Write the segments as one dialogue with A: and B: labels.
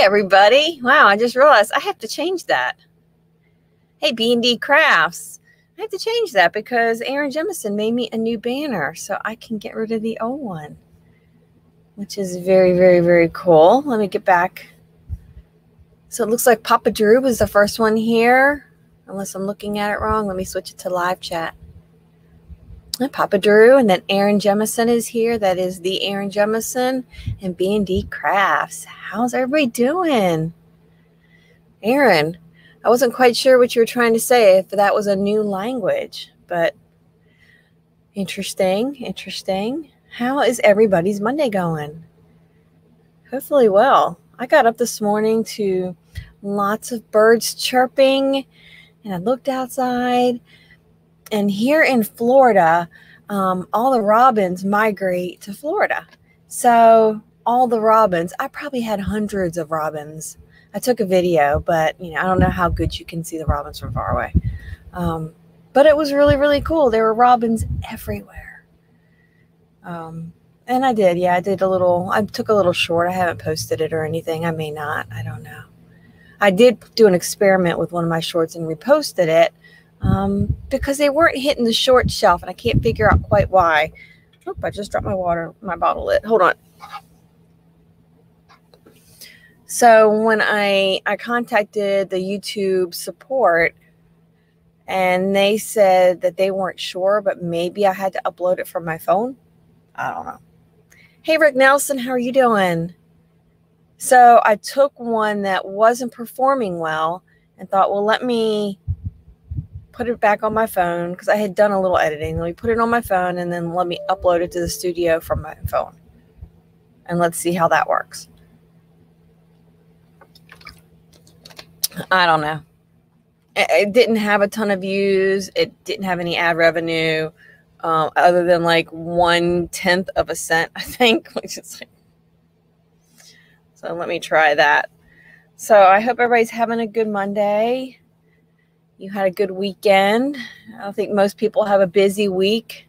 A: Everybody. Wow, I just realized I have to change that. Hey B&D Crafts. I have to change that because Aaron Jemison made me a new banner so I can get rid of the old one. Which is very, very, very cool. Let me get back. So it looks like Papa Drew was the first one here. Unless I'm looking at it wrong. Let me switch it to live chat. Papa Drew, and then Aaron Jemison is here. That is the Aaron Jemison and B&D Crafts. How's everybody doing? Aaron, I wasn't quite sure what you were trying to say, if that was a new language, but interesting, interesting. How is everybody's Monday going? Hopefully well. I got up this morning to lots of birds chirping, and I looked outside and here in Florida, um, all the robins migrate to Florida. So all the robins, I probably had hundreds of robins. I took a video, but you know, I don't know how good you can see the robins from far away. Um, but it was really, really cool. There were robins everywhere. Um, and I did, yeah, I did a little, I took a little short. I haven't posted it or anything. I may not, I don't know. I did do an experiment with one of my shorts and reposted it um, because they weren't hitting the short shelf, and I can't figure out quite why. Oop, I just dropped my water, my bottle lid. Hold on. So when I I contacted the YouTube support, and they said that they weren't sure, but maybe I had to upload it from my phone. I don't know. Hey, Rick Nelson, how are you doing? So I took one that wasn't performing well and thought, well, let me put it back on my phone because I had done a little editing. Let me put it on my phone and then let me upload it to the studio from my phone. And let's see how that works. I don't know. It, didn't have a ton of views. It didn't have any ad revenue um, other than like one tenth of a cent, I think, which is like. So let me try that. So I hope everybody's having a good Monday you had a good weekend. I think most people have a busy week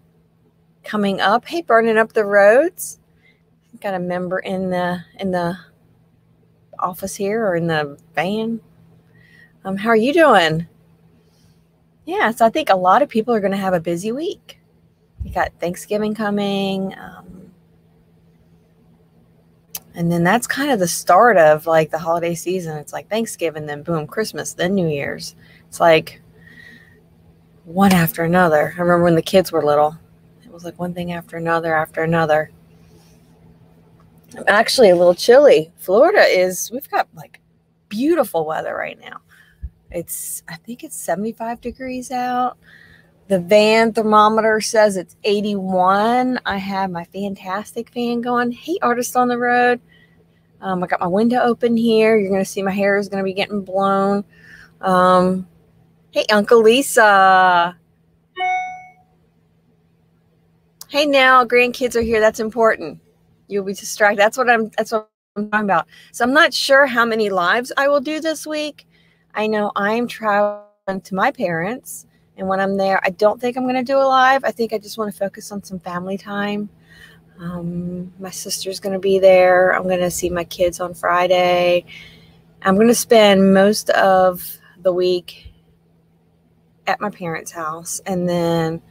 A: coming up. Hey, burning up the roads. Got a member in the in the office here or in the van. Um, how are you doing? Yeah, so I think a lot of people are going to have a busy week. You got Thanksgiving coming. Um, and then that's kind of the start of like the holiday season. It's like Thanksgiving, then boom, Christmas, then New Year's. It's like one after another. I remember when the kids were little, it was like one thing after another after another. I'm actually a little chilly. Florida is, we've got like beautiful weather right now. It's, I think it's 75 degrees out. The van thermometer says it's 81. I have my fantastic fan going. Hey, artist on the road. Um, I got my window open here. You're going to see my hair is going to be getting blown. Um, Hey, Uncle Lisa. Hey, now grandkids are here. That's important. You'll be distracted. That's what I'm. That's what I'm talking about. So I'm not sure how many lives I will do this week. I know I'm traveling to my parents, and when I'm there, I don't think I'm going to do a live. I think I just want to focus on some family time. Um, my sister's going to be there. I'm going to see my kids on Friday. I'm going to spend most of the week at my parents' house. And then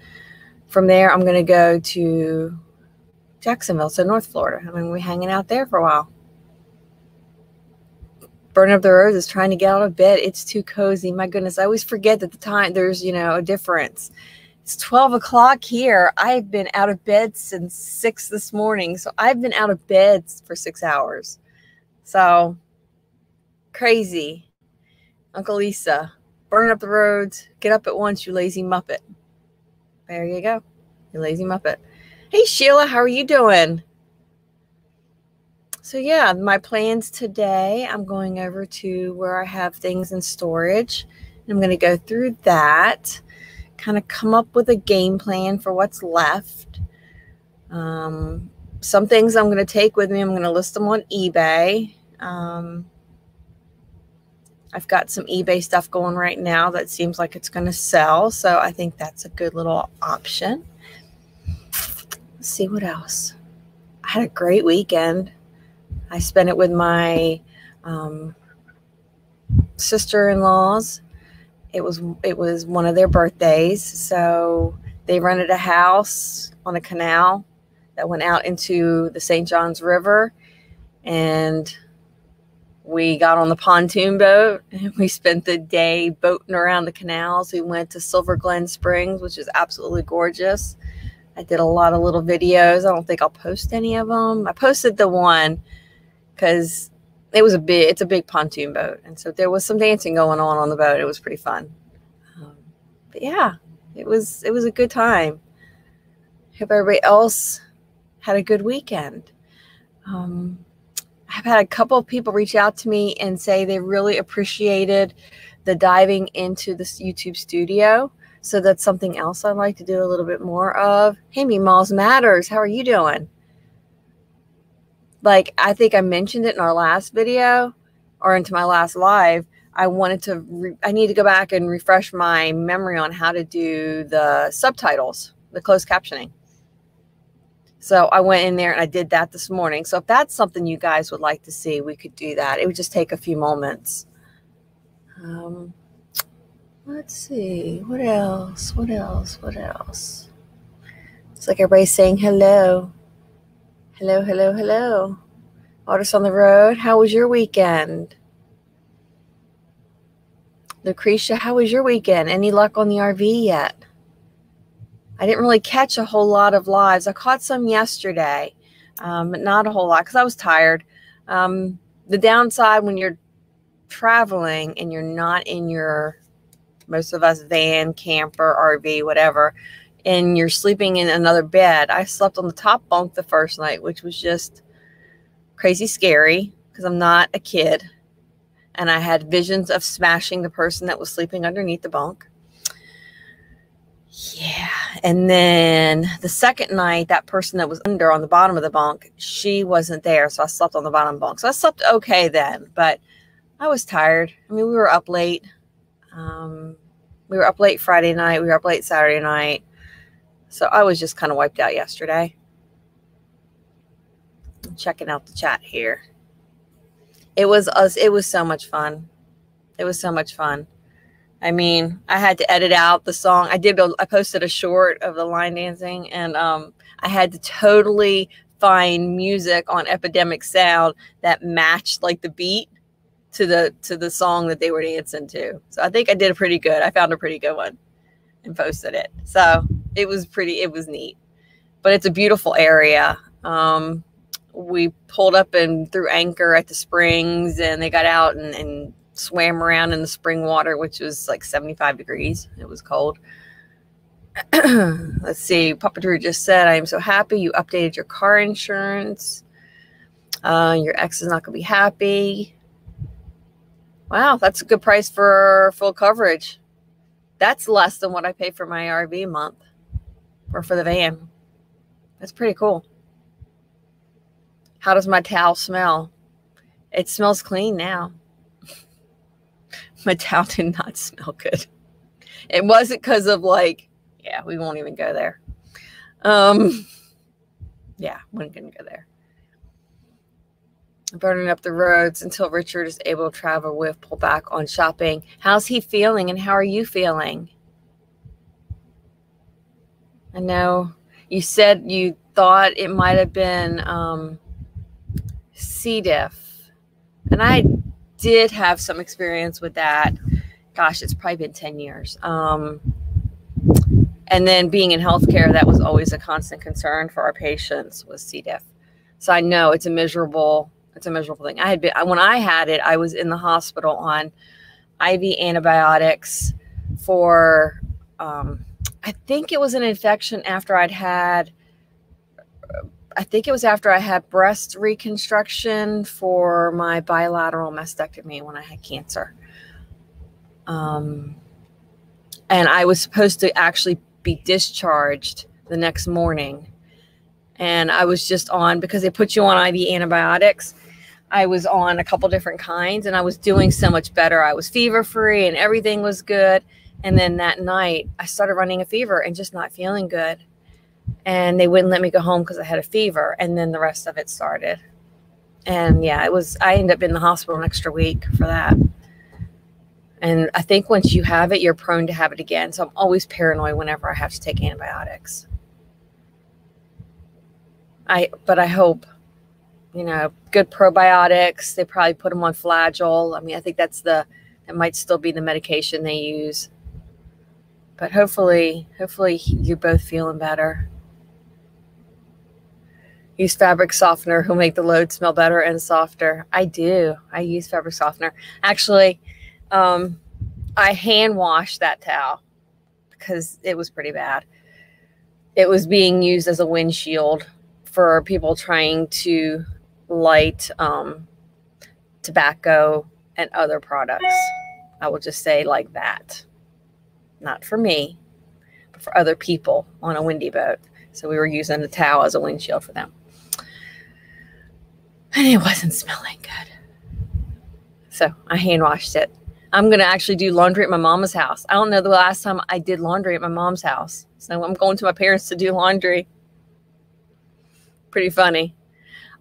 A: from there, I'm going to go to Jacksonville, so North Florida. Going to be hanging out there for a while. Burning Up the Roads is trying to get out of bed. It's too cozy. My goodness, I always forget that the time there's, you know, a difference. It's 12 o'clock here. I've been out of bed since six this morning. So I've been out of bed for six hours. So crazy. Uncle Lisa burn up the roads, get up at once, you lazy muppet. There you go. You lazy muppet. Hey Sheila, how are you doing? So yeah, my plans today, I'm going over to where I have things in storage. And I'm going to go through that, kind of come up with a game plan for what's left. Um, some things I'm going to take with me. I'm going to list them on eBay. Um, I've got some eBay stuff going right now that seems like it's going to sell. So I think that's a good little option. Let's see what else. I had a great weekend. I spent it with my um, sister-in-laws. It was it was one of their birthdays, so they rented a house on a canal that went out into the St. Johns River, and we got on the pontoon boat and we spent the day boating around the canals. We went to Silver Glen Springs, which is absolutely gorgeous. I did a lot of little videos. I don't think I'll post any of them. I posted the one because it was a big, it's a big pontoon boat. And so there was some dancing going on on the boat. It was pretty fun. Um, but yeah, it was, it was a good time. Hope everybody else had a good weekend. Um, I've had a couple of people reach out to me and say they really appreciated the diving into this YouTube studio. So that's something else I'd like to do a little bit more of. Hey, me, Malls Matters. How are you doing? Like, I think I mentioned it in our last video or into my last live. I wanted to, I need to go back and refresh my memory on how to do the subtitles, the closed captioning. So I went in there and I did that this morning. So if that's something you guys would like to see, we could do that. It would just take a few moments. Um, let's see. What else? What else? What else? It's like everybody's saying hello. Hello, hello, hello. Artists on the road. How was your weekend? Lucretia, how was your weekend? Any luck on the RV yet? I didn't really catch a whole lot of lives. I caught some yesterday, um, but not a whole lot because I was tired. Um, the downside when you're traveling and you're not in your, most of us, van, camper, RV, whatever, and you're sleeping in another bed. I slept on the top bunk the first night, which was just crazy scary because I'm not a kid. And I had visions of smashing the person that was sleeping underneath the bunk. Yeah. And then the second night, that person that was under on the bottom of the bunk, she wasn't there. So I slept on the bottom bunk. So I slept okay then, but I was tired. I mean, we were up late. Um, we were up late Friday night. We were up late Saturday night. So I was just kind of wiped out yesterday. I'm checking out the chat here. It was us. It was so much fun. It was so much fun. I mean, I had to edit out the song. I did. I posted a short of the line dancing, and um, I had to totally find music on Epidemic Sound that matched like the beat to the to the song that they were dancing to. So I think I did a pretty good. I found a pretty good one and posted it. So it was pretty. It was neat, but it's a beautiful area. Um, we pulled up and threw anchor at the springs, and they got out and, and swam around in the spring water, which was like 75 degrees. It was cold. Let's see. Drew just said, I am so happy you updated your car insurance. Uh, your ex is not going to be happy. Wow, that's a good price for full coverage. That's less than what I pay for my RV month or for the van. That's pretty cool. How does my towel smell? It smells clean now. My towel did not smell good. It wasn't because of like, yeah, we won't even go there. Um, yeah, we're gonna go there. Burning up the roads until Richard is able to travel with, pull back on shopping. How's he feeling and how are you feeling? I know you said you thought it might have been um, C. diff, and I did have some experience with that. Gosh, it's probably been 10 years. Um, and then being in healthcare, that was always a constant concern for our patients was C. diff. So I know it's a miserable, it's a miserable thing. I had been, when I had it, I was in the hospital on IV antibiotics for, um, I think it was an infection after I'd had I think it was after I had breast reconstruction for my bilateral mastectomy when I had cancer. Um, and I was supposed to actually be discharged the next morning. And I was just on because they put you on IV antibiotics. I was on a couple different kinds and I was doing so much better. I was fever free and everything was good. And then that night I started running a fever and just not feeling good and they wouldn't let me go home because I had a fever. And then the rest of it started. And yeah, it was, I ended up in the hospital an extra week for that. And I think once you have it, you're prone to have it again. So I'm always paranoid whenever I have to take antibiotics. I, but I hope, you know, good probiotics. They probably put them on Flagyl. I mean, I think that's the, it might still be the medication they use. But hopefully, hopefully you're both feeling better. Use fabric softener who'll make the load smell better and softer. I do. I use fabric softener. Actually, um, I hand washed that towel because it was pretty bad. It was being used as a windshield for people trying to light um, tobacco and other products. I will just say like that. Not for me, but for other people on a windy boat. So we were using the towel as a windshield for them. And it wasn't smelling good. So I hand washed it. I'm going to actually do laundry at my mama's house. I don't know the last time I did laundry at my mom's house. So I'm going to my parents to do laundry. Pretty funny.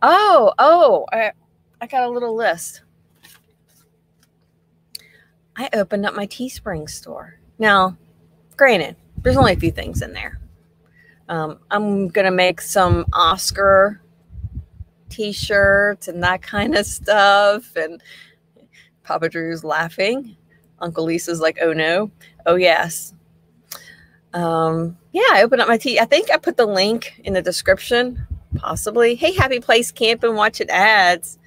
A: Oh, oh, I, I got a little list. I opened up my Teespring store. Now, granted, there's only a few things in there. Um, I'm going to make some Oscar t shirts and that kind of stuff. And Papa Drew's laughing. Uncle Lisa's like, oh no. Oh, yes. Um, yeah, I opened up my tea. I think I put the link in the description, possibly. Hey, Happy Place Camping, watching ads.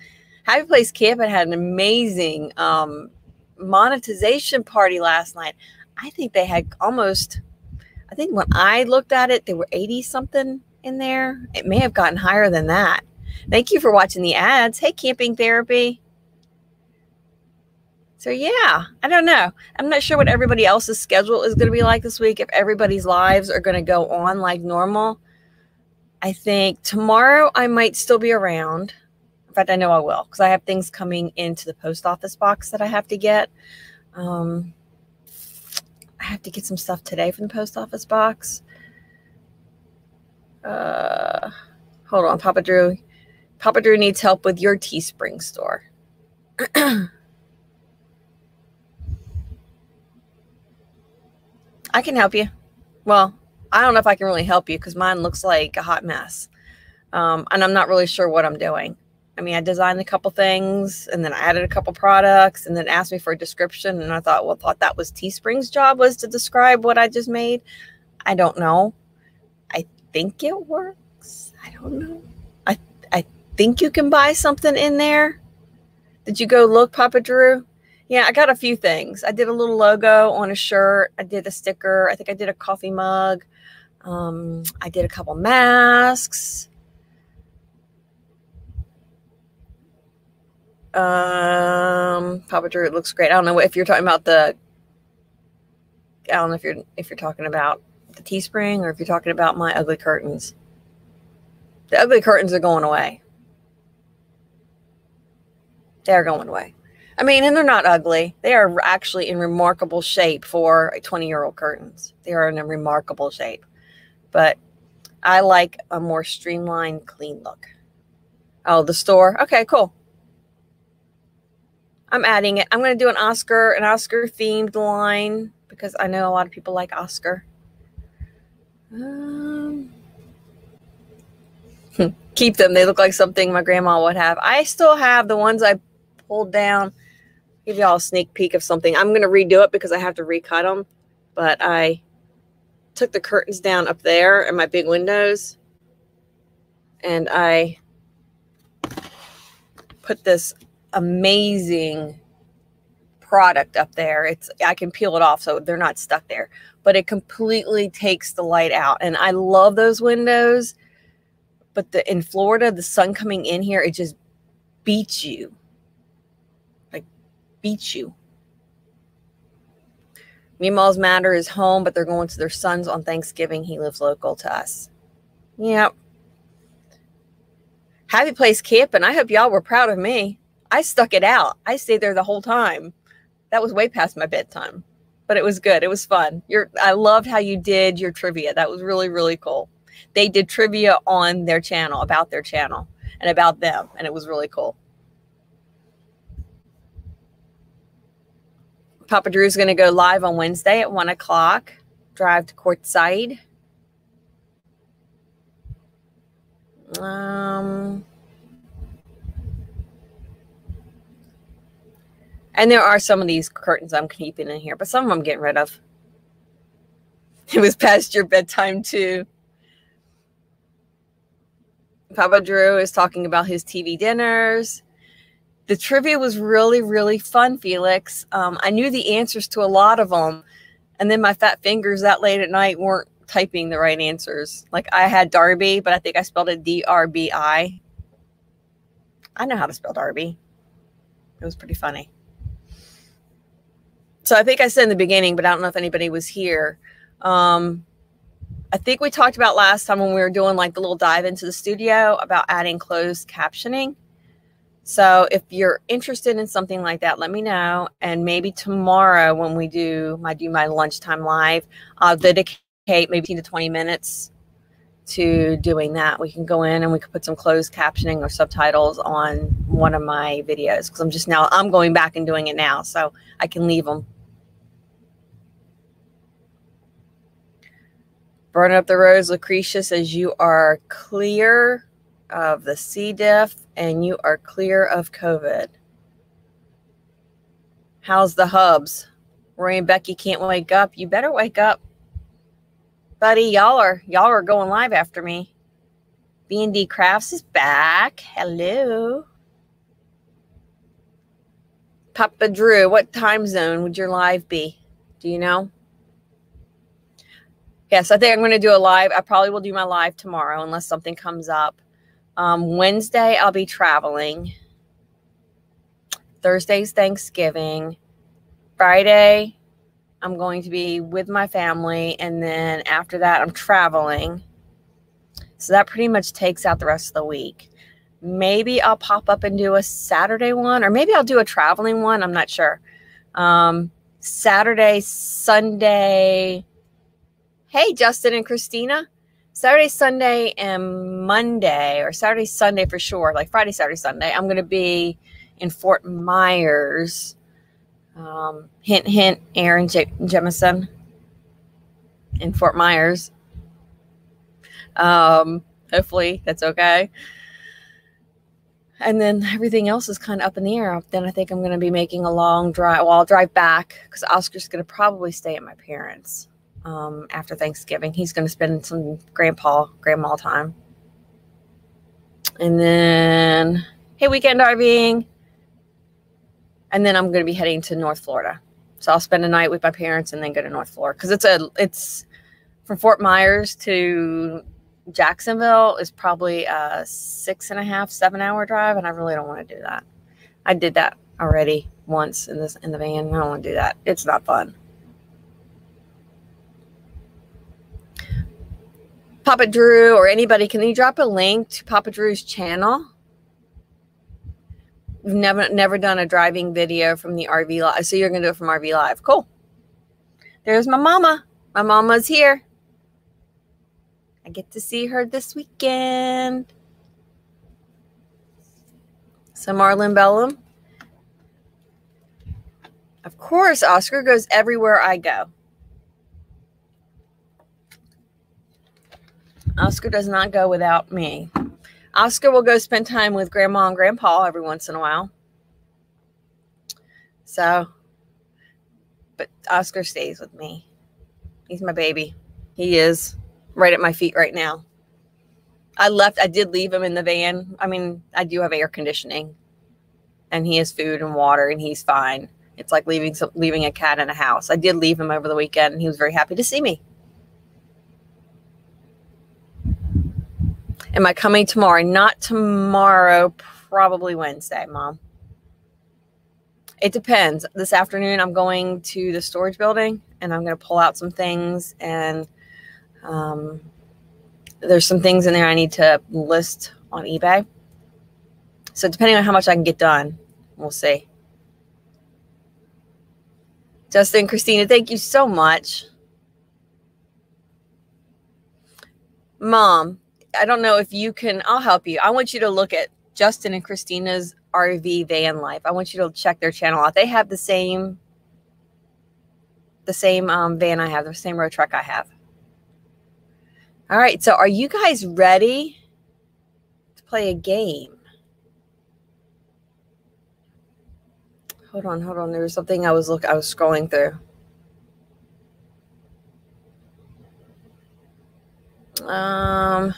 A: Happy Place Camp had an amazing um, monetization party last night. I think they had almost, I think when I looked at it, there were 80 something in there. It may have gotten higher than that. Thank you for watching the ads. Hey, Camping Therapy. So yeah, I don't know. I'm not sure what everybody else's schedule is going to be like this week. If everybody's lives are going to go on like normal, I think tomorrow I might still be around. In fact, I know I will because I have things coming into the post office box that I have to get. Um, I have to get some stuff today from the post office box. Uh, hold on, Papa Drew. Papa Drew needs help with your Teespring store. I can help you. Well, I don't know if I can really help you because mine looks like a hot mess. Um, and I'm not really sure what I'm doing. I mean, I designed a couple things and then I added a couple products and then asked me for a description. And I thought, well, thought that was Teespring's job was to describe what I just made. I don't know. I think it works. I don't know. Think you can buy something in there. Did you go look, Papa Drew? Yeah, I got a few things. I did a little logo on a shirt. I did a sticker. I think I did a coffee mug. Um, I did a couple masks. Um, Papa Drew, it looks great. I don't know if you're talking about the. I don't know if you're if you're talking about the Teespring or if you're talking about my ugly curtains. The ugly curtains are going away. They're going away. I mean, and they're not ugly. They are actually in remarkable shape for 20 year old curtains. They are in a remarkable shape. But I like a more streamlined, clean look. Oh, the store. Okay, cool. I'm adding it. I'm going to do an Oscar, an Oscar themed line because I know a lot of people like Oscar. Um, keep them. They look like something my grandma would have. I still have the ones I pulled down give y'all a sneak peek of something. I'm going to redo it because I have to recut them, but I took the curtains down up there and my big windows and I put this amazing product up there. It's I can peel it off so they're not stuck there, but it completely takes the light out. And I love those windows, but the in Florida, the sun coming in here, it just beats you beat you. Meemaw's Matter is home, but they're going to their son's on Thanksgiving. He lives local to us. Yep. Happy place camping. I hope y'all were proud of me. I stuck it out. I stayed there the whole time. That was way past my bedtime, but it was good. It was fun. You're, I loved how you did your trivia. That was really, really cool. They did trivia on their channel, about their channel. and about them. And it was really cool. Papa Drew's going to go live on Wednesday at one o'clock. Drive to Quartzsite. Um, and there are some of these curtains I'm keeping in here, but some of them I'm getting rid of. It was past your bedtime too. Papa Drew is talking about his TV dinners. The trivia was really, really fun, Felix. Um, I knew the answers to a lot of them. And then my fat fingers that late at night weren't typing the right answers. Like I had Darby, but I think I spelled it D R B I. I know how to spell Darby. It was pretty funny. So I think I said in the beginning, but I don't know if anybody was here. Um, I think we talked about last time when we were doing like the little dive into the studio about adding closed captioning. So if you're interested in something like that, let me know. And maybe tomorrow when we do my do my lunchtime live, I'll dedicate maybe 10 to 20 minutes to doing that. We can go in and we can put some closed captioning or subtitles on one of my videos because I'm just now I'm going back and doing it now, so I can leave them Burn up the roads. Lucretia says you are clear of the C. diff and you are clear of COVID. How's the hubs? Roy and Becky can't wake up. You better wake up. Buddy, y'all are y'all are going live after me. B&D Crafts is back. Hello. Papa Drew, what time zone would your live be? Do you know? Yes, I think I'm going to do a live. I probably will do my live tomorrow unless something comes up. Um, Wednesday, I'll be traveling. Thursday's Thanksgiving. Friday, I'm going to be with my family. And then after that, I'm traveling. So that pretty much takes out the rest of the week. Maybe I'll pop up and do a Saturday one, or maybe I'll do a traveling one. I'm not sure. Um, Saturday, Sunday, Hey, Justin and Christina. Saturday, Sunday, and Monday, or Saturday, Sunday for sure, like Friday, Saturday, Sunday, I'm going to be in Fort Myers. Um, hint, hint, Aaron J- Jemison in Fort Myers. Um, hopefully that's okay. And then everything else is kind of up in the air. Then I think I'm going to be making a long drive. Well, I'll drive back because Oscar's going to probably stay at my parents' um, after Thanksgiving. He's going to spend some grandpa, grandma time. And then, hey, weekend RVing. And then I'm going to be heading to North Florida. So I'll spend a night with my parents and then go to North Florida because it's a it's from Fort Myers to Jacksonville is probably a six and a half, seven hour drive, and I really don't want to do that. I did that already once in this in the van. I don't want to do that. It's not fun. Papa Drew or anybody, can you drop a link to Papa Drew's channel? We've never never done a driving video from the RV live. So you're gonna do it from RV Live. Cool. There's my mama. My mama's here. I get to see her this weekend. So Marlon Bellum. Of course, Oscar goes everywhere I go. Oscar does not go without me. Oscar will go spend time with grandma and grandpa every once in a while. So, but Oscar stays with me. He's my baby. He is right at my feet right now. I left, I did leave him in the van. I mean, I do have air conditioning and he has food and water and he's fine. It's like leaving leaving a cat in a house. I did leave him over the weekend and he was very happy to see me. Am I coming tomorrow? Not tomorrow, probably Wednesday, Mom. It depends. This afternoon, I'm going to the storage building and I'm going to pull out some things. And um, there's some things in there I need to list on eBay. So, depending on how much I can get done, we'll see. Justin, Christina, thank you so much. Mom, I don't know if you can, I'll help you. I want you to look at Justin and Christina's RV van life. I want you to check their channel out. They have the same the same um, van I have, the same road truck I have. All right, so are you guys ready to play a game? Hold on, hold on. There was something I was look I was scrolling through. Um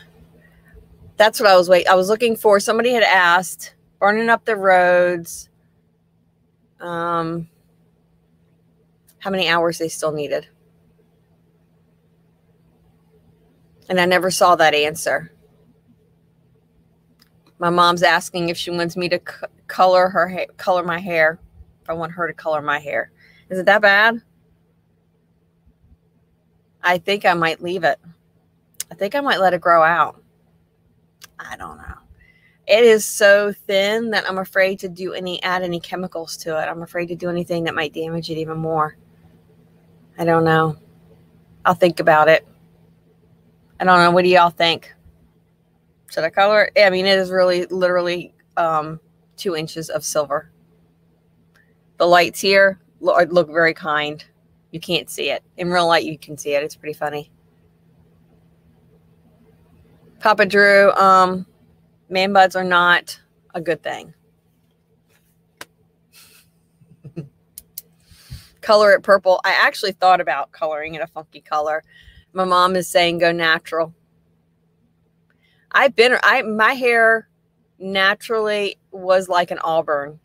A: that's what I was wait. I was looking for. Somebody had asked, burning up the roads. Um, how many hours they still needed, and I never saw that answer. My mom's asking if she wants me to color her ha- color my hair. If I want her to color my hair, is it that bad? I think I might leave it. I think I might let it grow out. I don't know. It is so thin that I'm afraid to do any add any chemicals to it. I'm afraid to do anything that might damage it even more. I don't know. I'll think about it. I don't know. What do y'all think? Should I color it? I mean, it is really literally um, two inches of silver. The lights here look, look very kind. You can't see it. In real light, you can see it. It's pretty funny. Papa Drew, um, man buds are not a good thing. Color it purple. I actually thought about coloring it a funky color. My mom is saying go natural. I've been I my hair naturally was like an auburn.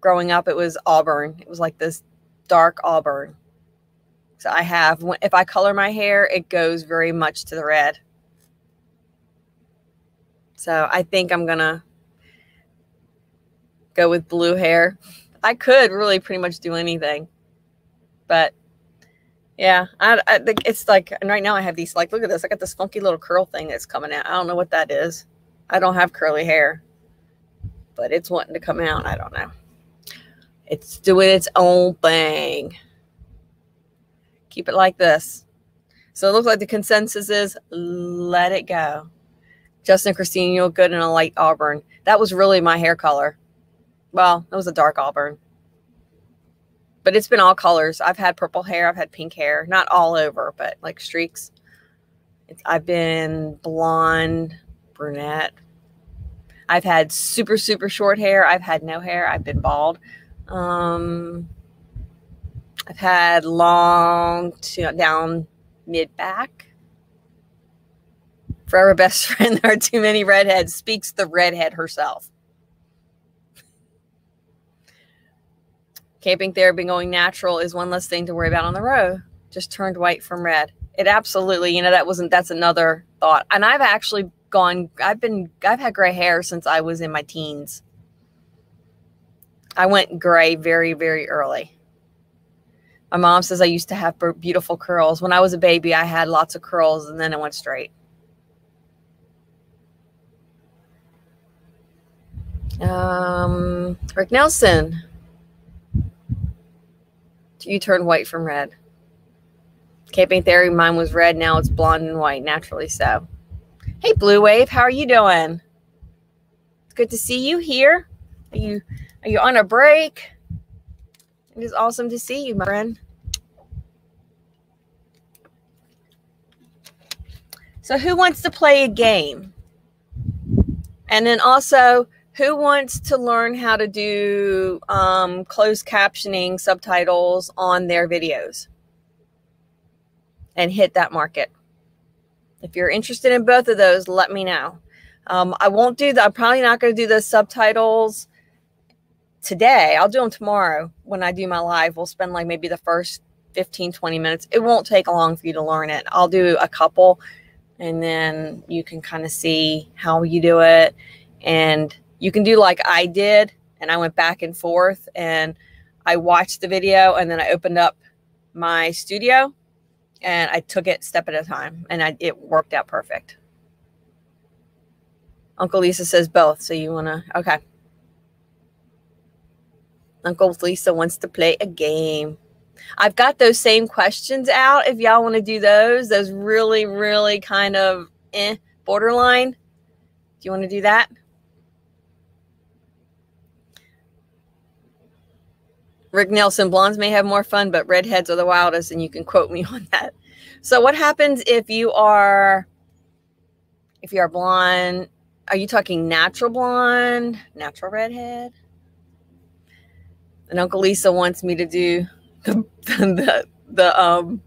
A: Growing up it was auburn. It was like this dark auburn. So I have if I color my hair it goes very much to the red. So I think I'm going to go with blue hair. I could really pretty much do anything. But yeah, I, I think it's like, and right now I have these, like, look at this. I got this funky little curl thing that's coming out. I don't know what that is. I don't have curly hair, but it's wanting to come out. I don't know. It's doing its own thing. Keep it like this. So it looks like the consensus is let it go. Justin Christine, good in a light auburn. That was really my hair color. Well, it was a dark auburn. But it's been all colors. I've had purple hair, I've had pink hair, not all over, but like streaks. It's, I've been blonde, brunette. I've had super, super short hair. I've had no hair. I've been bald. Um, I've had long to down mid back. Forever best friend, there are too many redheads, speaks the redhead herself. Camping therapy going natural is one less thing to worry about on the road. Just turned white from red. It absolutely, you know, that wasn't, that's another thought. And I've actually gone, I've been, I've had gray hair since I was in my teens. I went gray very, very early. My mom says I used to have beautiful curls. When I was a baby, I had lots of curls and then it went straight. Um, Rick Nelson. You turned white from red. Camping Therapy, mine was red. Now it's blonde and white, naturally so. Hey, Blue Wave, how are you doing? It's good to see you here. Are you are you on a break? It is awesome to see you, my friend. So, who wants to play a game? And then also, who wants to learn how to do um, closed captioning subtitles on their videos and hit that market? If you're interested in both of those, let me know. Um, I won't do that. I'm probably not going to do the subtitles today. I'll do them tomorrow when I do my live. We'll spend like maybe the first 15, 20 minutes. It won't take long for you to learn it. I'll do a couple and then you can kind of see how you do it. And you can do like I did, and I went back and forth and I watched the video and then I opened up my studio and I took it step at a time and I, it worked out perfect. Uncle Lisa says both. So you want to, okay. Uncle Lisa wants to play a game. I've got those same questions out if y'all want to do those, those really, really kind of eh, borderline. Do you want to do that? Rick Nelson, blondes may have more fun, but redheads are the wildest, and you can quote me on that. So, what happens if you are if you are blonde? Are you talking natural blonde, natural redhead? And Uncle Lisa wants me to do the the, the um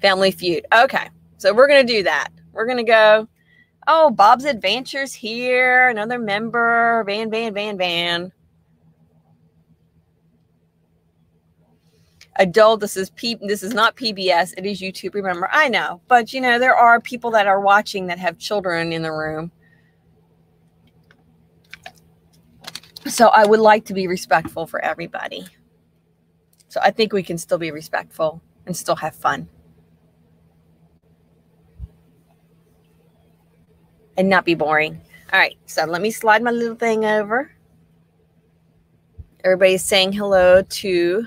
A: family feud. Okay, so we're gonna do that. We're gonna go. Oh, Bob's Adventures here, another member. Van, Van, Van, Van. Adult this is P, this is not pbs it is youtube. Remember i know but you know there are people that are watching that have children in the room. So i would like to be respectful for everybody. So i think we can still be respectful and still have fun. And not be boring. All right so let me slide my little thing over. Everybody's saying hello to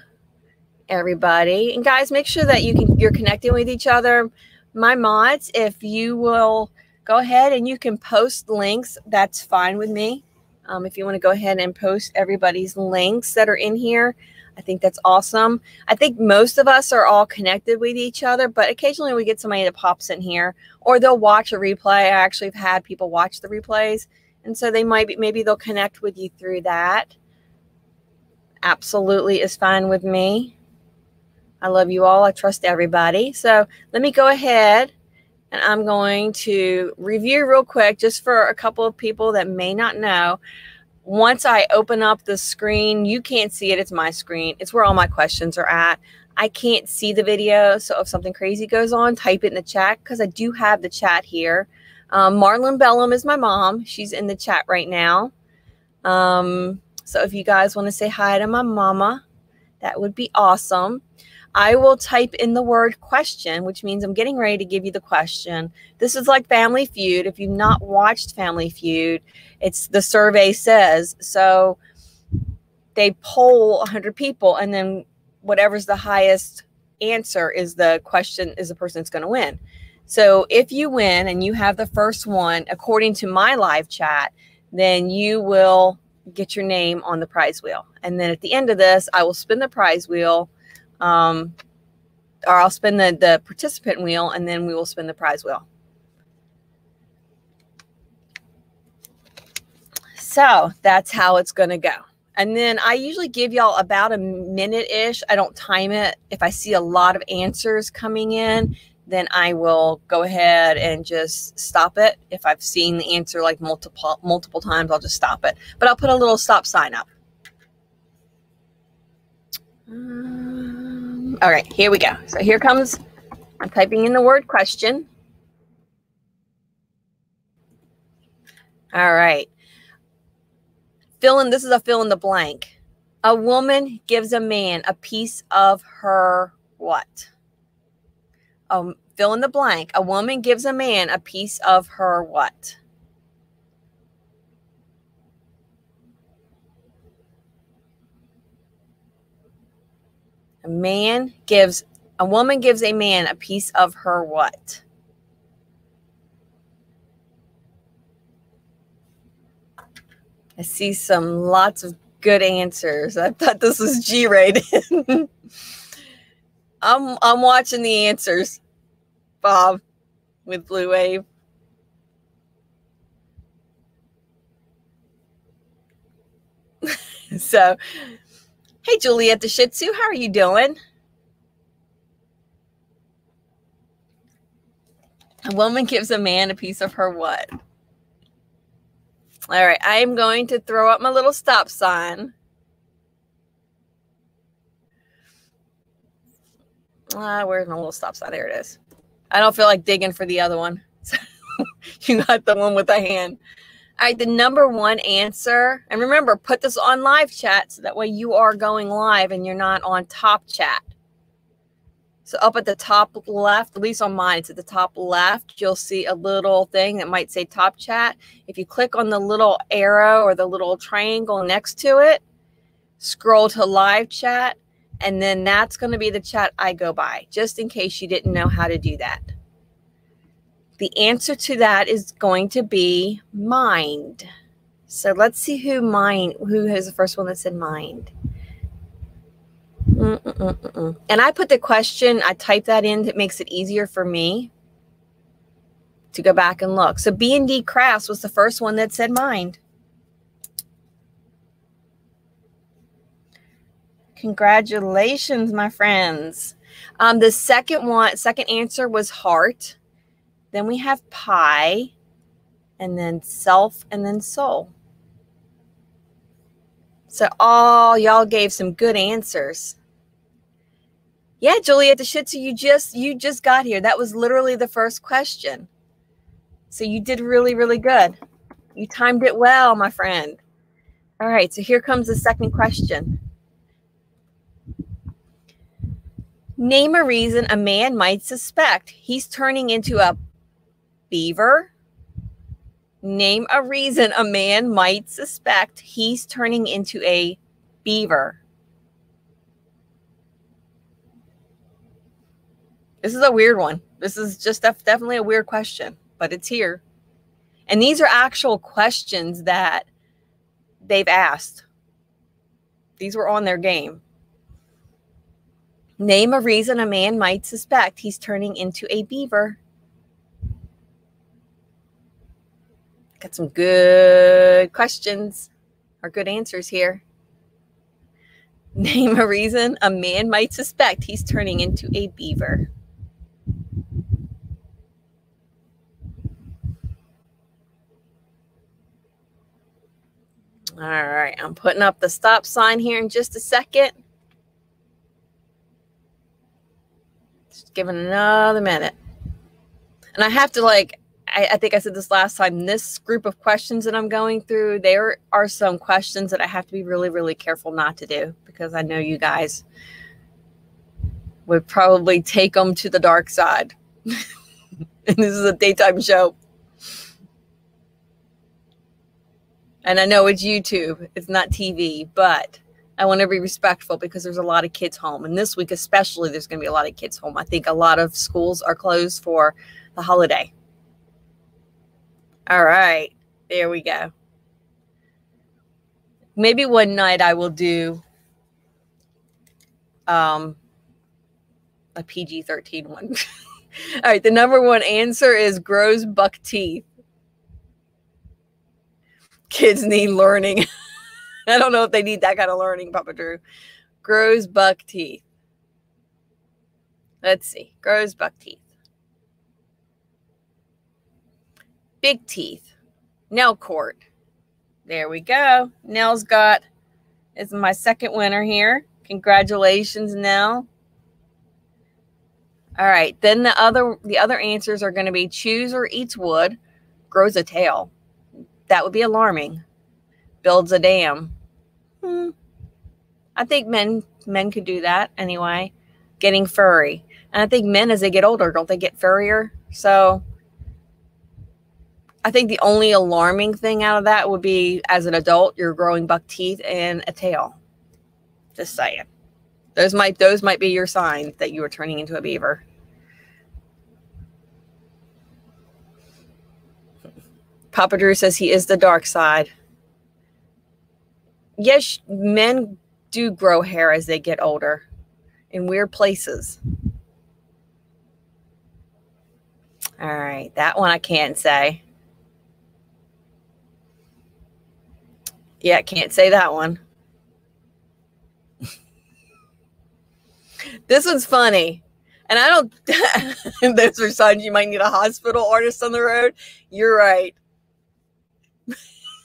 A: everybody. And guys, make sure that you can you're connecting with each other. My mods, if you will go ahead and you can post links, that's fine with me. Um, if you want to go ahead and post everybody's links that are in here, I think that's awesome. I think most of us are all connected with each other, but occasionally we get somebody that pops in here or they'll watch a replay. I actually have had people watch the replays. And so they might be, maybe they'll connect with you through that. Absolutely is fine with me. I love you all. I trust everybody. So let me go ahead and I'm going to review real quick just for a couple of people that may not know. Once I open up the screen, you can't see it. It's my screen. It's where all my questions are at. I can't see the video. So if something crazy goes on, type it in the chat because I do have the chat here. Um, Marlon Bellum is my mom. She's in the chat right now. Um, so if you guys want to say hi to my mama, that would be awesome. I will type in the word question, which means I'm getting ready to give you the question. This is like Family Feud. If you've not watched Family Feud, it's the survey says. So they poll 100 people, and then whatever's the highest answer is the question, is the person that's going to win. So if you win and you have the first one, according to my live chat, then you will get your name on the prize wheel. And then at the end of this, I will spin the prize wheel um, or I'll spin the, the participant wheel and then we will spin the prize wheel. So that's how it's going to go. And then I usually give y'all about a minute ish. I don't time it. If I see a lot of answers coming in, then I will go ahead and just stop it. If I've seen the answer like multiple multiple times, I'll just stop it. But I'll put a little stop sign up. Um, all right, here we go. So here comes, I'm typing in the word question. All right. Fill in, this is a fill in the blank. A woman gives a man a piece of her what? Um, fill in the blank. A woman gives a man a piece of her what? A man gives, a woman gives a man a piece of her what? I see some lots of good answers. I thought this was G rated. I'm I'm watching the answers, Bob, with Blue Wave. so Hey, Juliet the Shih Tzu, how are you doing? A woman gives a man a piece of her what? All right, I am going to throw up my little stop sign. Ah, where's my little stop sign? There it is. I don't feel like digging for the other one. you got the one with the hand. Right, the number one answer, and remember, put this on live chat so that way you are going live and you're not on top chat. So up at the top left, at least on mine, it's at the top left, you'll see a little thing that might say top chat. If you click on the little arrow or the little triangle next to it, scroll to live chat, and then that's going to be the chat I go by, just in case you didn't know how to do that. The answer to that is going to be mind. So let's see who mind, who has the first one that said mind. Mm-mm-mm-mm. And I put the question, I type that in, it makes it easier for me to go back and look. So B and D Crafts was the first one that said mind. Congratulations, my friends. Um, the second one, second answer was heart. Then we have pi, and then self, and then soul. So all y'all gave some good answers. Yeah, Juliet the Shih Tzu, you just you just got here. That was literally the first question. So you did really, really good. You timed it well, my friend. All right, so here comes the second question. Name a reason a man might suspect he's turning into a beaver. Name a reason a man might suspect he's turning into a beaver. This is a weird one. This is just definitely a weird question but it's here. And these are actual questions that they've asked. These were on their game. Name a reason a man might suspect he's turning into a beaver. Got some good questions or good answers here. Name a reason a man might suspect he's turning into a beaver. All right, I'm putting up the stop sign here in just a second. Just giving another minute. And I have to like, I, I, think I said this last time, this group of questions that I'm going through, there are some questions that I have to be really, really careful not to do because I know you guys would probably take them to the dark side. and this is a daytime show. And I know it's YouTube, it's not TV, but I want to be respectful because there's a lot of kids home. And this week, especially, there's going to be a lot of kids home. I think a lot of schools are closed for the holiday. All right, there we go. Maybe one night I will do um, a PG 13 one. All right, the number one answer is grows buck teeth kids need learning. I don't know if they need that kind of learning, Papa Drew. Grows buck teeth. Let's see. Grows buck teeth. Big teeth. Nell court. There we go. Nell Court is my second winner here. Congratulations, Nell. All right. Then the other the other answers are going to be chews or eats wood, grows a tail. That would be alarming. Builds a dam. Hmm. I think men men could do that anyway. Getting furry. And I think men as they get older, don't they get furrier? So I think the only alarming thing out of that would be as an adult, you're growing buck teeth and a tail. Just saying. Those might those might be your signs that you are turning into a beaver. Papa Drew says he is the dark side. Yes, men do grow hair as they get older in weird places. All right, that one I can't say. Yeah, can't say that one. this one's funny. And I don't, those are signs you might need a hospital artist on the road. You're right.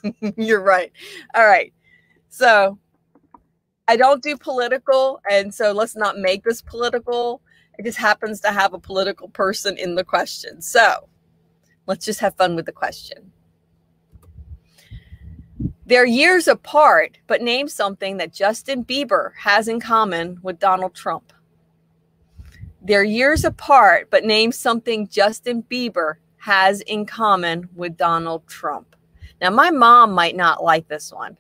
A: You're right. All right. So I don't do political. And so let's not make this political. It just happens to have a political person in the question. So let's just have fun with the question. They're years apart, but name something that Justin Bieber has in common with Donald Trump. They're years apart, but name something Justin Bieber has in common with Donald Trump. Now, my mom might not like this one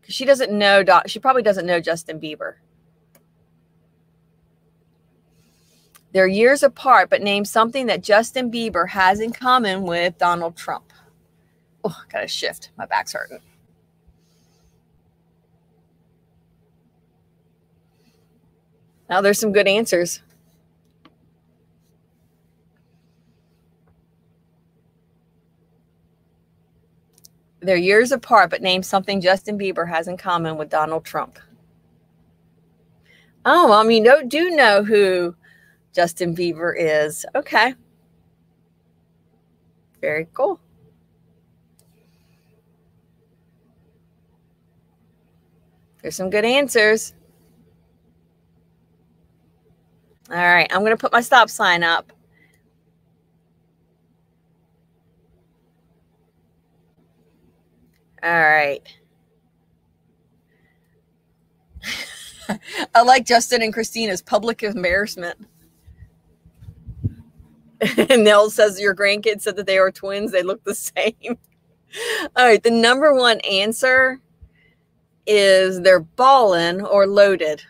A: because she doesn't know, she probably doesn't know Justin Bieber. They're years apart, but name something that Justin Bieber has in common with Donald Trump. Oh, got to shift. My back's hurting. Now there's some good answers. They're years apart, but name something Justin Bieber has in common with Donald Trump. Oh, I mean, do know who Justin Bieber is. Okay. Very cool. There's some good answers. All right, I'm going to put my stop sign up. All right. I like Justin and Christina's public embarrassment. and Nell says your grandkids said that they are twins. They look the same. All right. The number one answer is they're balling or loaded.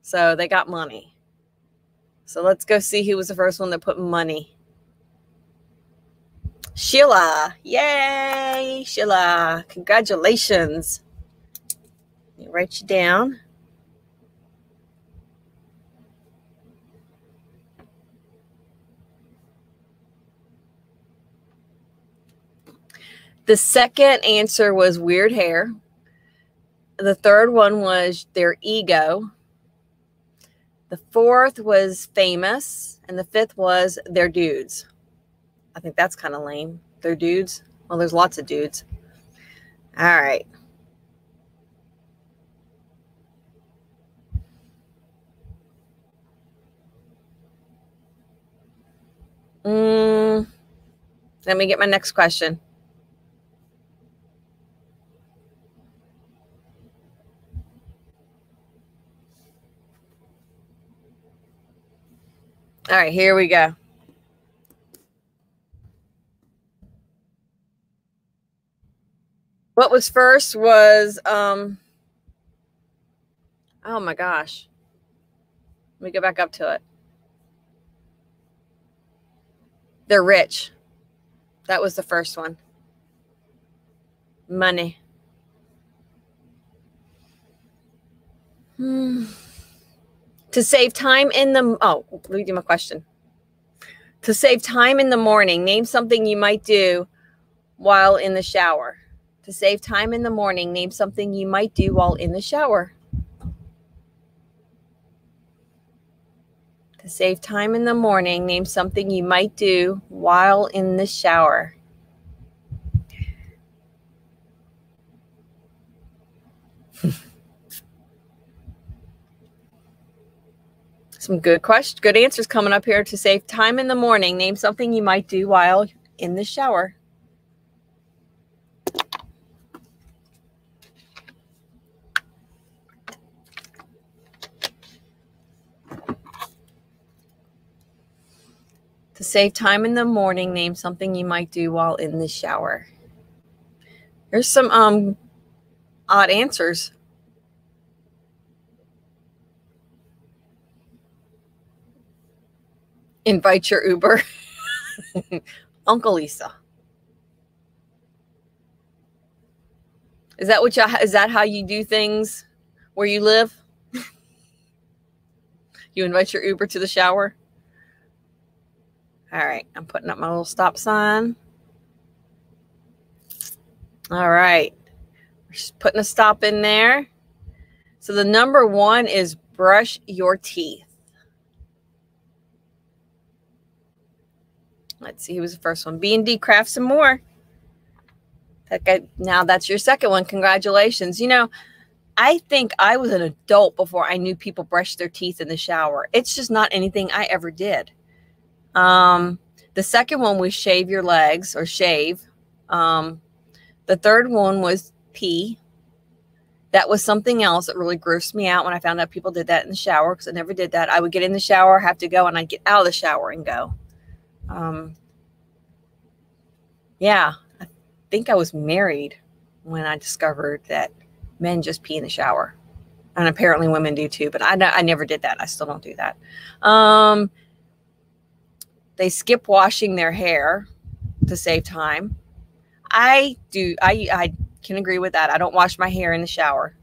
A: So they got money. So let's go see who was the first one that put money. Sheila. Yay, Sheila. Congratulations. Let me write you down. The second answer was weird hair. The third one was their ego. The fourth was famous. And the fifth was their dudes. I think that's kind of lame. They're dudes. Well, there's lots of dudes. All right. Mm, let me get my next question. All right, here we go. What was first was um oh my gosh. Let me go back up to it. They're rich. That was the first one. Money. Hmm. To save time in the oh, read my question. To save time in the morning, name something you might do while in the shower. To save time in the morning, name something you might do while in the shower. To save time in the morning, name something you might do while in the shower. Some good questions, good answers coming up here. To save time in the morning, name something you might do while in the shower. To save time in the morning, name something you might do while in the shower. There's some um odd answers. Invite your Uber. Uncle Lisa. Is that what you is that how you do things where you live? you invite your Uber to the shower? All right, I'm putting up my little stop sign. All right, We're just putting a stop in there. So the number one is brush your teeth. Let's see who was the first one. B and D craft some more. That guy, now that's your second one. Congratulations. You know, I think I was an adult before I knew people brushed their teeth in the shower. It's just not anything I ever did. Um, the second one was shave your legs or shave. Um, the third one was pee. That was something else that really grossed me out when I found out people did that in the shower because I never did that. I would get in the shower, have to go, and I'd get out of the shower and go. Um, yeah, I think I was married when I discovered that men just pee in the shower. And apparently women do too, but I, I never did that. I still don't do that. Um, they skip washing their hair to save time. I do. I I can agree with that. I don't wash my hair in the shower.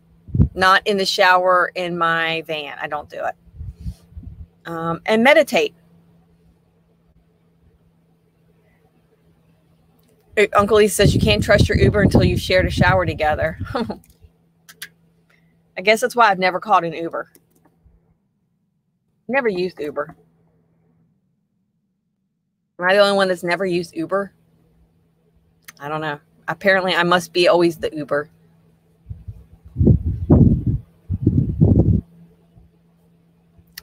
A: Not in the shower in my van. I don't do it. Um, and meditate. Uncle Lee says you can't trust your Uber until you've shared a shower together. I guess that's why I've never called an Uber. Never used Uber. Am I the only one that's never used Uber? I don't know. Apparently, I must be always the Uber.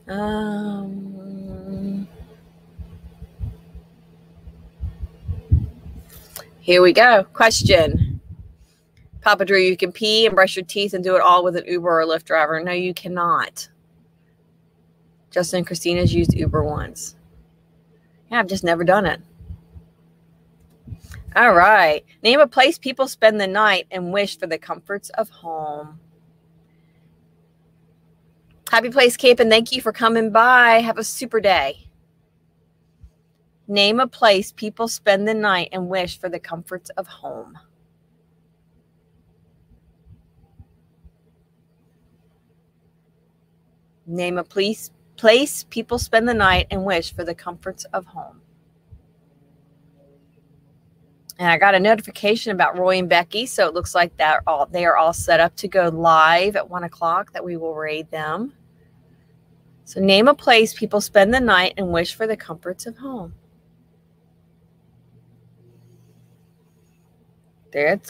A: Um, here we go. Question. Papa Drew, you can pee and brush your teeth and do it all with an Uber or Lyft driver. No, you cannot. Justin and Christina's used Uber once. Yeah, I've just never done it. All right. Name a place people spend the night and wish for the comforts of home. Happy Place Cape, and thank you for coming by. Have a super day. Name a place people spend the night and wish for the comforts of home. Name a place, place people spend the night and wish for the comforts of home. And I got a notification about Roy and Becky, so it looks like that all they are all set up to go live at one o'clock. That we will raid them. So name a place people spend the night and wish for the comforts of home.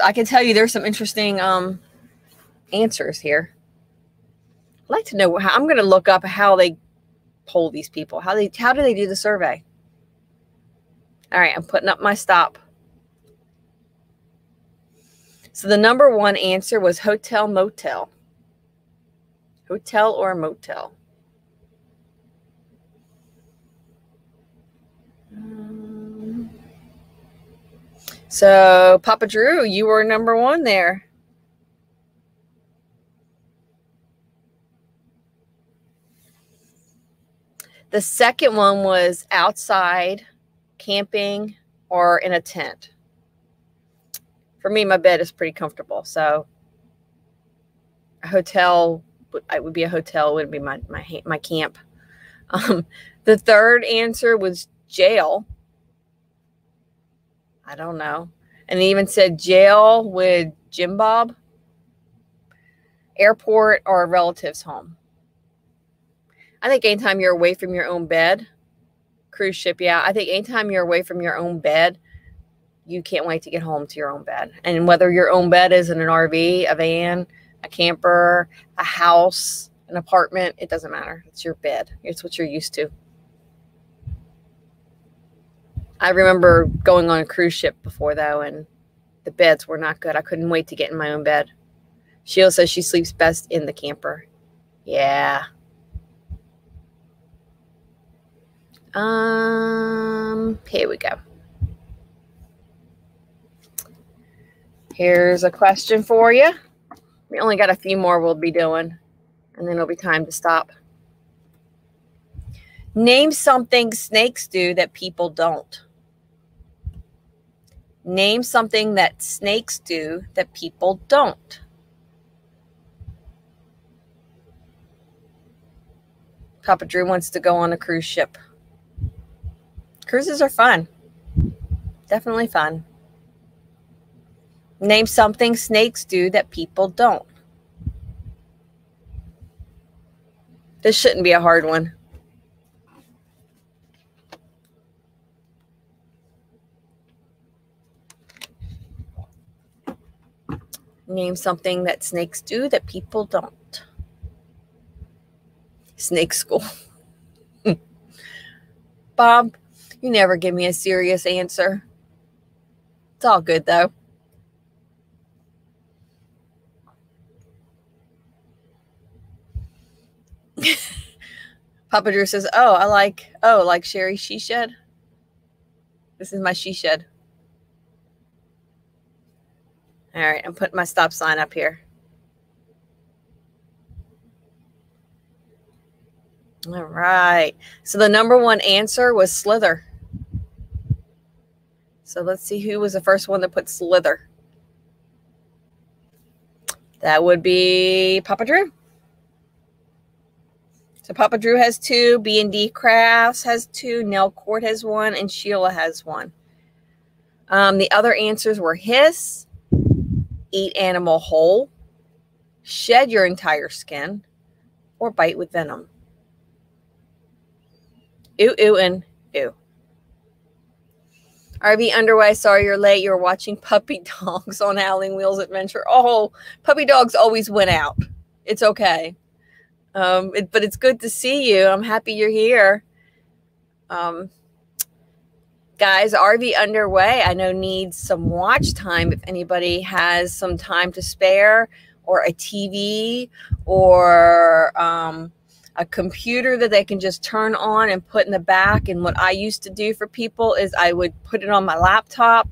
A: I can tell you there's some interesting um, answers here. I'd like to know how I'm going to look up how they poll these people. How they how do they do the survey? All right, I'm putting up my stop. So the number one answer was hotel motel. Hotel or motel. So Papa Drew, you were number one there. The second one was outside, camping, or in a tent for me, my bed is pretty comfortable. So a hotel, I would be a hotel wouldn't be my my my camp. Um, the third answer was jail. I don't know, and it even said jail with Jim Bob, airport, or a relative's home. I think anytime you're away from your own bed, cruise ship, yeah. I think anytime you're away from your own bed, you can't wait to get home to your own bed. And whether your own bed is in an RV, a van, a camper, a house, an apartment, it doesn't matter. It's your bed. It's what you're used to. I remember going on a cruise ship before though, and the beds were not good. I couldn't wait to get in my own bed. Sheila says she sleeps best in the camper. Yeah. Um, here we go. Here's a question for you. We only got a few more we'll be doing, and then it'll be time to stop. Name something snakes do that people don't. Name something that snakes do that people don't. Papa Drew wants to go on a cruise ship. Cruises are fun. Definitely fun. Name something snakes do that people don't. This shouldn't be a hard one. Name something that snakes do that people don't. Snake school. Bob, you never give me a serious answer. It's all good though. Papa Drew says, "Oh, I like oh like Sherry she shed. This is my she shed. All right, I'm putting my stop sign up here. All right. So the number one answer was slither. So let's see who was the first one that put slither. That would be Papa Drew. So Papa Drew has two, B and D Crafts has two, Nell Court has one, and Sheila has one. Um, the other answers were hiss, eat animal whole, shed your entire skin, or bite with venom. Ooh, ooh, and ooh. RV Underway, sorry you're late. You're watching Puppy Dogs on Howling Wheels Adventure. Oh, Puppy Dogs always went out. It's okay. Um, it, but it's good to see you. I'm happy you're here. Um, guys, RV Underway, I know needs some watch time. If anybody has some time to spare, or a TV, or um, a computer that they can just turn on and put in the back. And what I used to do for people is I would put it on my laptop,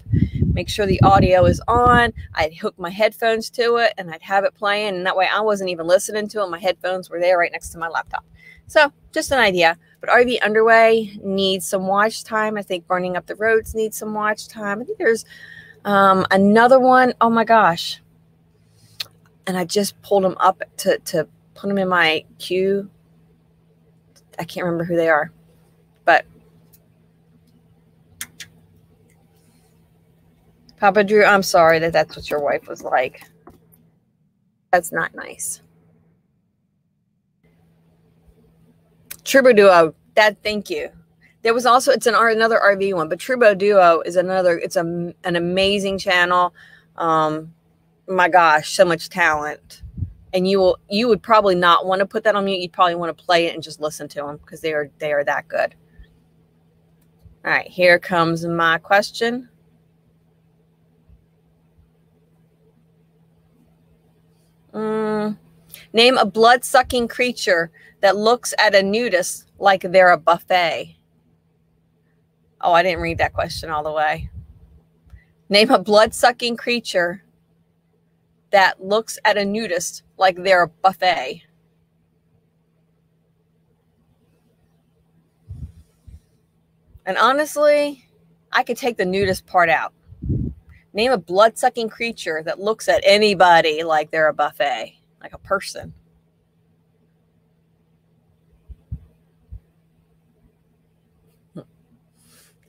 A: make sure the audio is on. I'd hook my headphones to it and I'd have it playing. And that way I wasn't even listening to it. My headphones were there right next to my laptop. So just an idea. But RV Underway needs some watch time. I think Burning Up the Roads needs some watch time. I think there's um, another one. Oh my gosh. And I just pulled them up to, to put them in my queue I can't remember who they are, but Papa Drew, I'm sorry that that's what your wife was like. That's not nice. Turbo Duo, that thank you. There was also it's an another RV one, but Turbo Duo is another. It's a, an amazing channel. Um, my gosh, so much talent and you will you would probably not want to put that on mute. You'd probably want to play it and just listen to them because they are they are that good. All right, here comes my question. Mm, name a blood sucking creature that looks at a nudist like they're a buffet. Oh, I didn't read that question all the way. Name a blood sucking creature that looks at a nudist like they're a buffet. And honestly, I could take the nudist part out. Name a blood sucking creature that looks at anybody like they're a buffet, like a person.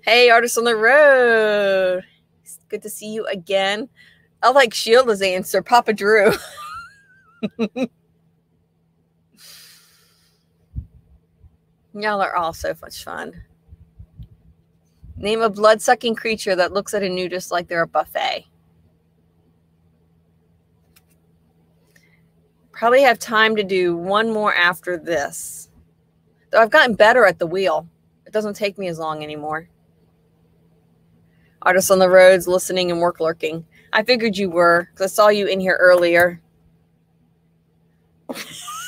A: Hey, artist on the road. It's good to see you again. I like Sheila's answer, Papa Drew. Y'all are all so much fun. Name a blood sucking creature that looks at a nudist like they're a buffet. Probably have time to do one more after this. Though I've gotten better at the wheel. It doesn't take me as long anymore. Artists on the roads, listening and work lurking. I figured you were because I saw you in here earlier.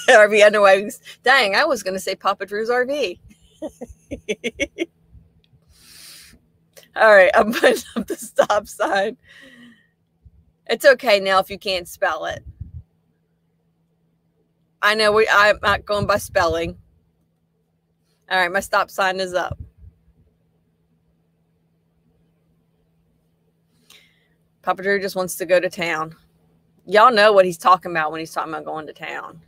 A: RV underway. Dang, I was going to say Papa Drew's RV. All right, I'm putting up the stop sign. It's okay now if you can't spell it. I know we I'm not going by spelling. All right, my stop sign is up. Papa Drew just wants to go to town. Y'all know what he's talking about when he's talking about going to town.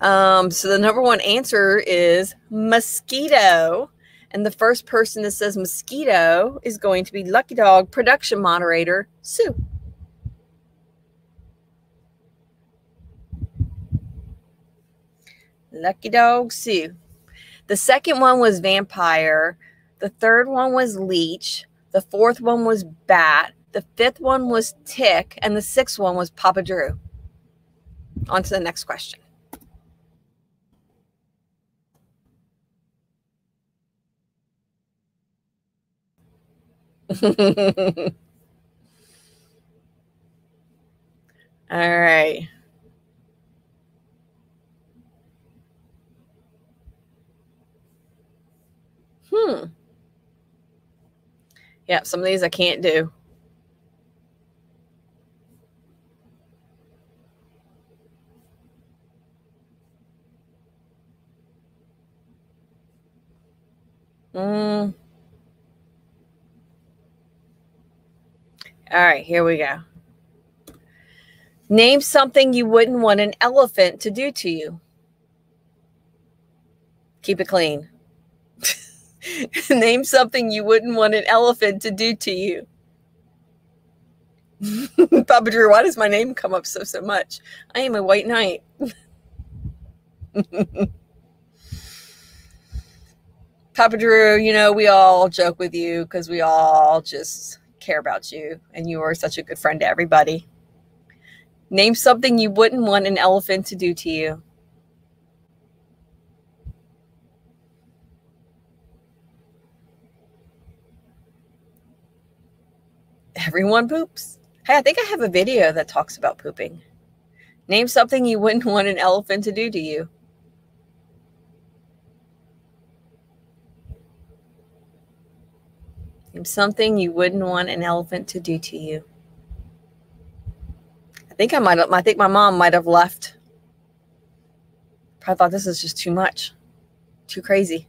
A: Um, so the number one answer is mosquito. And the first person that says mosquito is going to be Lucky Dog production moderator, Sue. Lucky Dog Sue. The second one was vampire. The third one was leech. The fourth one was bat. The fifth one was tick. And the sixth one was Papa Drew. On to the next question. All right. Hmm. Yeah, some of these I can't do. Mm. All right, here we go. Name something you wouldn't want an elephant to do to you. Keep it clean. Name something you wouldn't want an elephant to do to you. Papa Drew, why does my name come up so so much? I am a white knight. Papa Drew, you know, we all joke with you because we all just care about you and you are such a good friend to everybody. Name something you wouldn't want an elephant to do to you. Everyone poops. Hey, I think I have a video that talks about pooping. Name something you wouldn't want an elephant to do to you. Name something you wouldn't want an elephant to do to you. I think I might I think my mom might have left. I thought this is just too much, too crazy.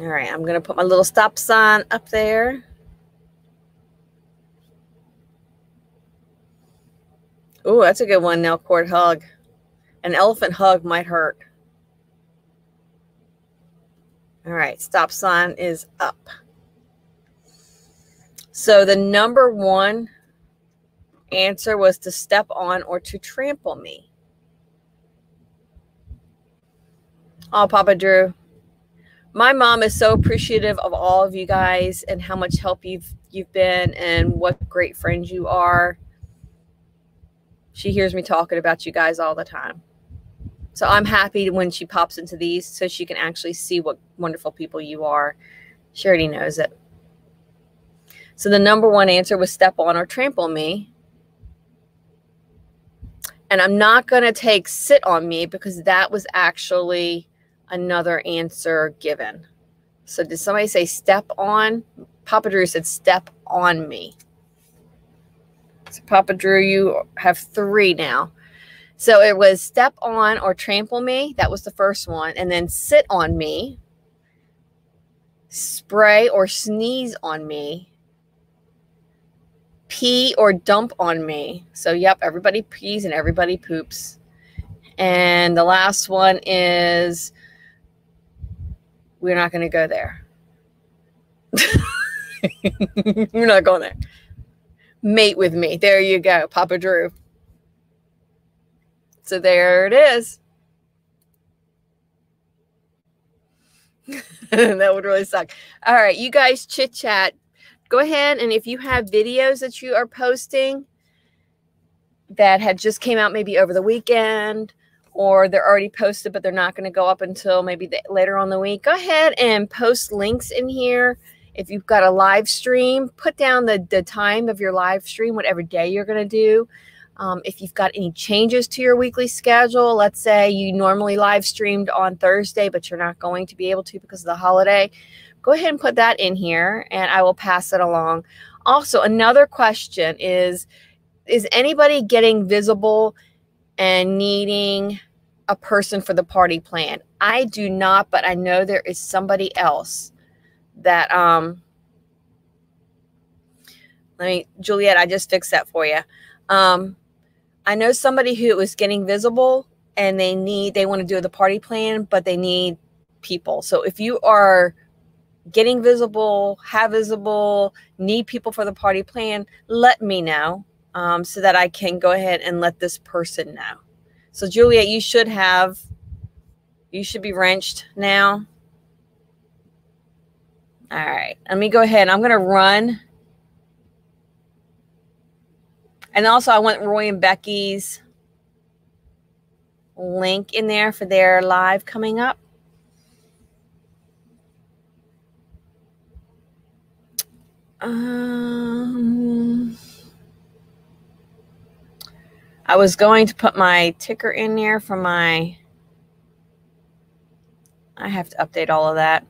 A: All right, I'm going to put my little stop sign up there. Oh, that's a good one, Nelcourt hug. An elephant hug might hurt. All right, stop sign is up. So the number one answer was to step on or to trample me. Oh, Papa Drew. My mom is so appreciative of all of you guys and how much help you've you've been and what great friends you are. She hears me talking about you guys all the time. So I'm happy when she pops into these so she can actually see what wonderful people you are. She already knows it. So the number one answer was step on or trample me. And I'm not going to take sit on me because that was actually another answer given. So did somebody say step on? Papa Drew said step on me. Papa Drew, you have three now. So it was step on or trample me. That was the first one. And then sit on me, spray or sneeze on me, pee or dump on me. So, yep, everybody pees and everybody poops. And the last one is we're not going to go there. we're not going there mate with me. There you go, Papa Drew. So there it is. that would really suck. All right, you guys chit chat. Go ahead and if you have videos that you are posting that had just came out maybe over the weekend or they're already posted but they're not going to go up until maybe the, later on the week, go ahead and post links in here if you've got a live stream, put down the, the time of your live stream, whatever day you're going to do. Um, if you've got any changes to your weekly schedule, let's say you normally live streamed on Thursday, but you're not going to be able to because of the holiday, go ahead and put that in here and I will pass it along. Also, another question is Is anybody getting visible and needing a person for the party plan? I do not, but I know there is somebody else that um let me Juliet, I just fixed that for you. Um I know somebody who is getting visible and they need they want to do the party plan, but they need people. So if you are getting visible, have visible, need people for the party plan, let me know um, so that I can go ahead and let this person know. So Juliet, you should have, you should be wrenched now. All right, let me go ahead. I'm going to run. And also, I want Roy and Becky's link in there for their live coming up. Um, I was going to put my ticker in there for my. I have to update all of that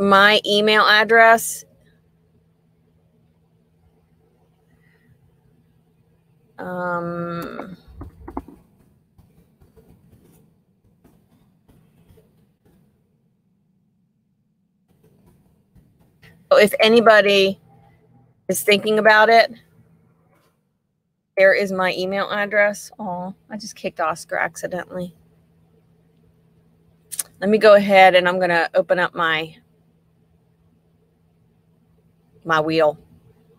A: my email address um, if anybody is thinking about it there is my email address. Oh, I just kicked Oscar accidentally. Let me go ahead and I'm going to open up my my wheel.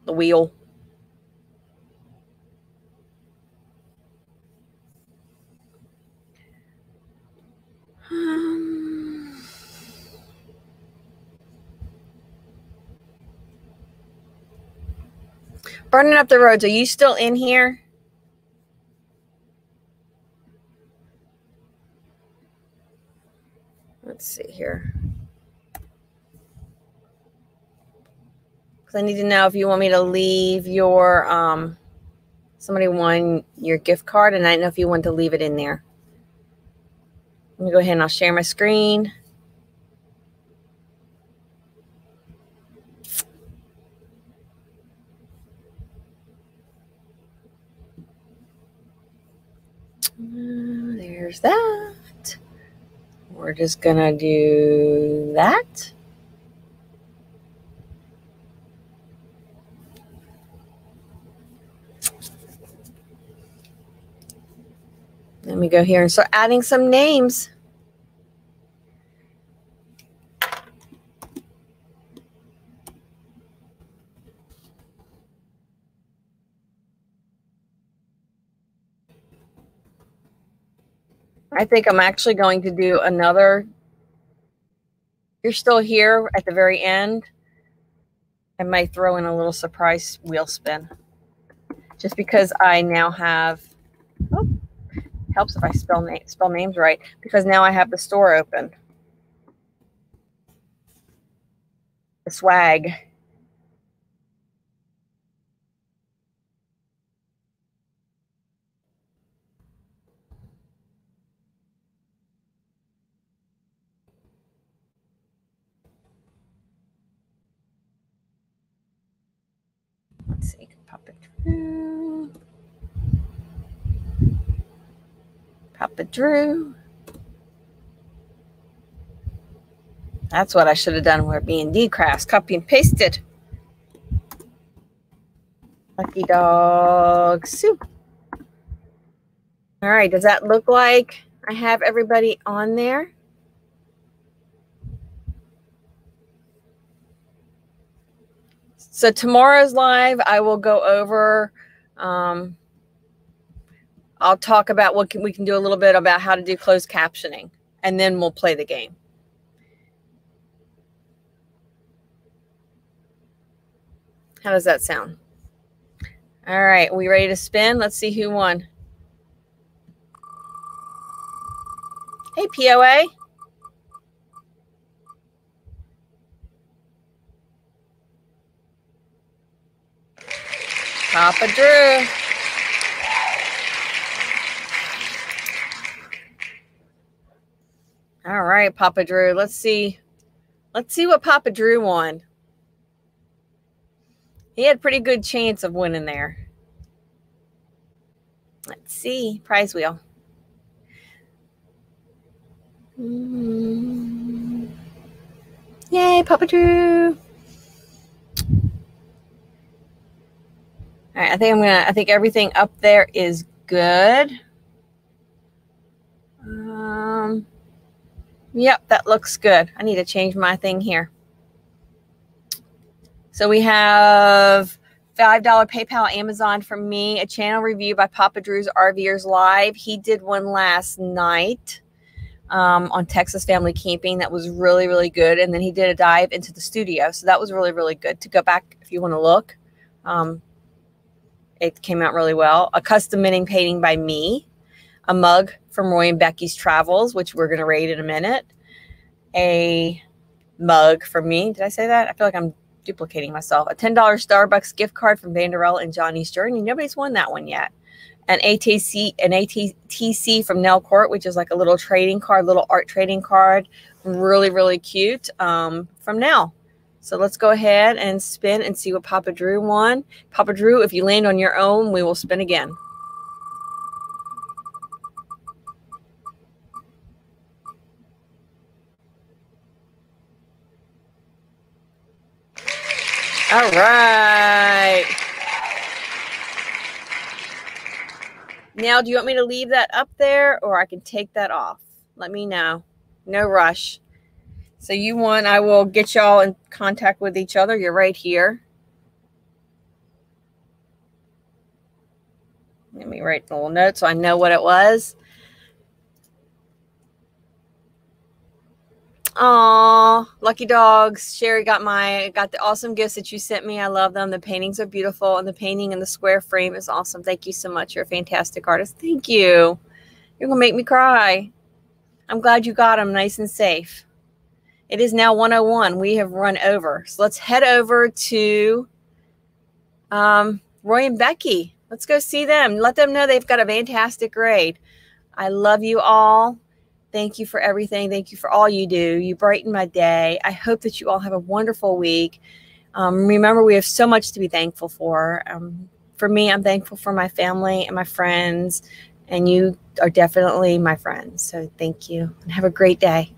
A: The wheel. Um, burning up the roads. Are you still in here? Let's see here. Because I need to know if you want me to leave your um somebody won your gift card and I don't know if you want to leave it in there. Let me go ahead and I'll share my screen. Uh, there's that. We're just gonna do that. Let me go here and start adding some names. I think I'm actually going to do another. You're still here at the very end. I might throw in a little surprise wheel spin. Just because I now have, helps if I spell, name, spell names right, because now I have the store open. The swag. Let's see, pop it through. Papa Drew. That's what I should have done with B&D crafts. Copy and pasted. Lucky dog soup. All right, does that look like I have everybody on there? So tomorrow's live, I will go over. Um, I'll talk about what can, we can do a little bit about how to do closed captioning, and then we'll play the game. How does that sound? All right, we ready to spin? Let's see who won. Hey, POA. Papa Drew. All right, Papa Drew. Let's see. Let's see what Papa Drew won. He had pretty good chance of winning there. Let's see. Prize wheel. Mm. Yay, Papa Drew. All right, I think I'm gonna. I think everything up there is good. Um, yep, that looks good. I need to change my thing here. So we have $5 PayPal Amazon from me, a channel review by Papa Drew's RVers Live. He did one last night um, on Texas Family Camping that was really, really good. And then he did a dive into the studio. So that was really, really good to go back if you want to look. Um, it came out really well. A custom knitting painting by me, a mug from Roy and Becky's Travels, which we're going to rate in a minute. A mug from me. Did I say that? I feel like I'm duplicating myself. A $10 Starbucks gift card from Vanderell and Johnny's Journey. Nobody's won that one yet. An ATC, an ATC from Nell Court, which is like a little trading card, little art trading card. Really, really cute um, from Nell. So let's go ahead and spin and see what Papa Drew won. Papa Drew, if you land on your own, we will spin again. All right. Now, do you want me to leave that up there or I can take that off? Let me know. No rush. So you want, I will get y'all in contact with each other. You're right here. Let me write a little note so I know what it was. Aw, lucky dogs. Sherry got my got the awesome gifts that you sent me. I love them. The paintings are beautiful, and the painting and the square frame is awesome. Thank you so much. You're a fantastic artist. Thank you. You're gonna make me cry. I'm glad you got them nice and safe. It is now 101. We have run over. So let's head over to um, Roy and Becky. Let's go see them. Let them know they've got a fantastic grade. I love you all. Thank you for everything. Thank you for all you do. You brighten my day. I hope that you all have a wonderful week. Um, remember, we have so much to be thankful for. Um, for me, I'm thankful for my family and my friends, and you are definitely my friends. So thank you and have a great day.